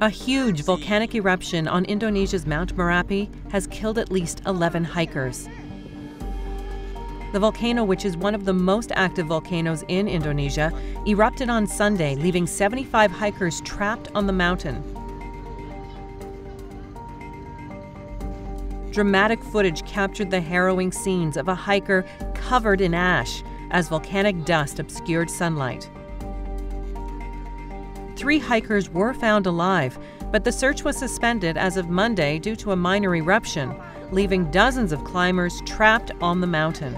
A huge volcanic eruption on Indonesia's Mount Merapi has killed at least 11 hikers. The volcano, which is one of the most active volcanoes in Indonesia, erupted on Sunday, leaving 75 hikers trapped on the mountain. Dramatic footage captured the harrowing scenes of a hiker covered in ash as volcanic dust obscured sunlight. Three hikers were found alive, but the search was suspended as of Monday due to a minor eruption, leaving dozens of climbers trapped on the mountain.